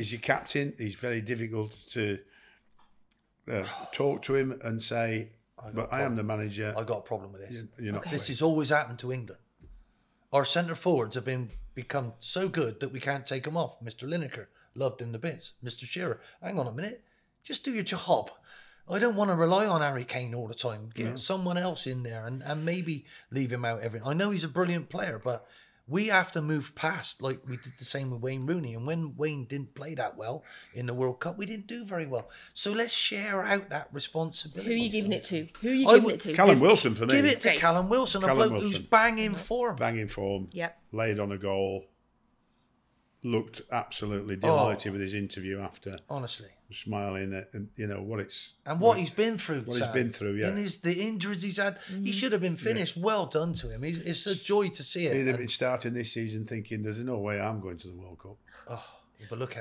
he's your captain. He's very difficult to uh, talk to him and say, "But I am the manager." I got a problem with this. You're not. This has always happened to England. Our centre forwards have been become so good that we can't take them off. Mr. Lineker loved him to bits. Mr. Shearer, hang on a minute, just do your job. I don't want to rely on Harry Kane all the time. Get someone else in there and, and maybe leave him out every. I know he's a brilliant player, but we have to move past like we did the same with Wayne Rooney. And when Wayne didn't play that well in the World Cup, we didn't do very well. So let's share out that responsibility. Who are you giving it to? Who are you giving would- it to? Callum Wilson for me. Give it to Okay. Callum Wilson, a Callum bloke who's banging form. banging form. Yep. Laid on a goal. Looked absolutely oh. delighted with his interview after, Honestly. smiling at and you know what it's And what he's been through, What he's been through, yeah. and his the injuries he's had, he should have been mm. finished. Well done to him. He's, it's a joy to see it. He'd have been starting this season thinking, "There's no way I'm going to the World Cup." Oh, but look at